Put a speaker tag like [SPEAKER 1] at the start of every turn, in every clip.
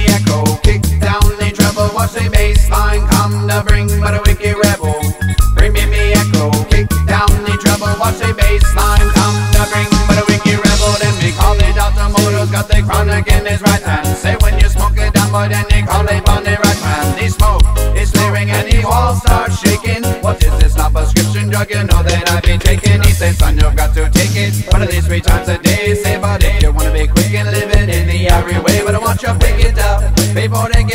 [SPEAKER 1] the echo. Kick down the treble, watch the bass line come to bring but a wicked rebel. Bring me the echo. Kick down the treble, watch the bass line come to bring but a wicked rebel. Then we call it out the motor's got the chronic in his right hand. Say when you smoke it down, boy, then they call it on the right man. The smoke is clearing and the wall start shaking. What is this? Not prescription drug, you know that I've been taking. He says, son, you've got to take it one of these three times a day. Say, but if you wanna be quick.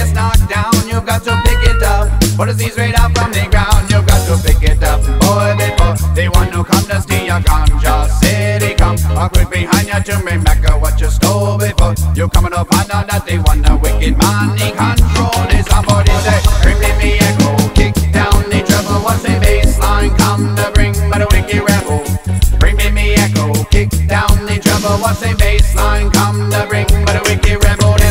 [SPEAKER 1] Gets knocked down. You've got to pick it up, but it's these right out from the ground. You've got to pick it up, boy, before they want to come to steal your ganja. City come, quick behind you to back what you stole before. You're coming to find out that they want a wicked man in control. Is somebody say, bring me me echo, kick down the treble, what's the baseline? Come to bring but a wicked rebel. Bring me me echo, kick down the treble, what's the baseline? Come to bring but a wicked rebel.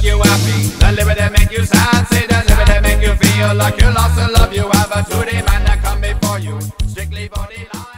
[SPEAKER 1] Make you happy, the liver that make you sad. Say the liver that make you feel like you lost the love you have. A the man that come before you, strictly for the line.